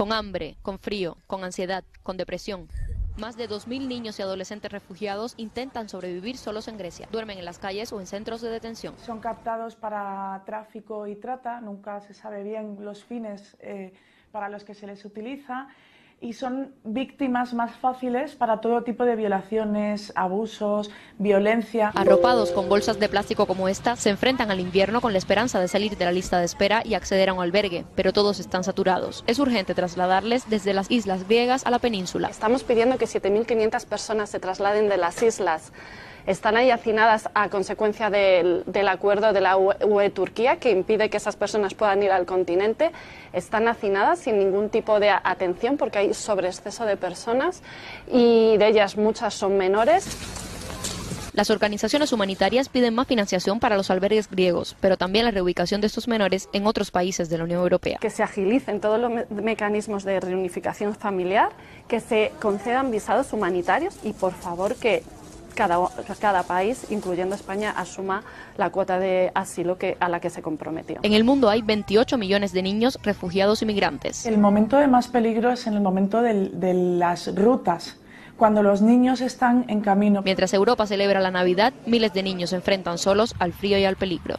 Con hambre, con frío, con ansiedad, con depresión. Más de 2.000 niños y adolescentes refugiados intentan sobrevivir solos en Grecia. Duermen en las calles o en centros de detención. Son captados para tráfico y trata, nunca se sabe bien los fines eh, para los que se les utiliza y son víctimas más fáciles para todo tipo de violaciones, abusos, violencia. Arropados con bolsas de plástico como esta, se enfrentan al invierno con la esperanza de salir de la lista de espera y acceder a un albergue, pero todos están saturados. Es urgente trasladarles desde las islas griegas a la península. Estamos pidiendo que 7.500 personas se trasladen de las islas están ahí hacinadas a consecuencia del, acuerdo de la UE-Turquía que impide que esas personas puedan ir al continente. Están hacinadas sin ningún tipo de atención porque hay sobreexceso de personas y de ellas muchas son menores. Las organizaciones humanitarias piden más financiación para los albergues griegos, pero también la reubicación de estos menores en otros países de la Unión Europea. Que se agilicen todos los mecanismos de reunificación familiar, que se concedan visados humanitarios y, por favor, que cada, cada país, incluyendo España, asuma la cuota de asilo que, a la que se comprometió. En el mundo hay 28 millones de niños refugiados y migrantes. El momento de más peligro es en el momento de las rutas cuando los niños están en camino. Mientras Europa celebra la Navidad, miles de niños se enfrentan solos al frío y al peligro.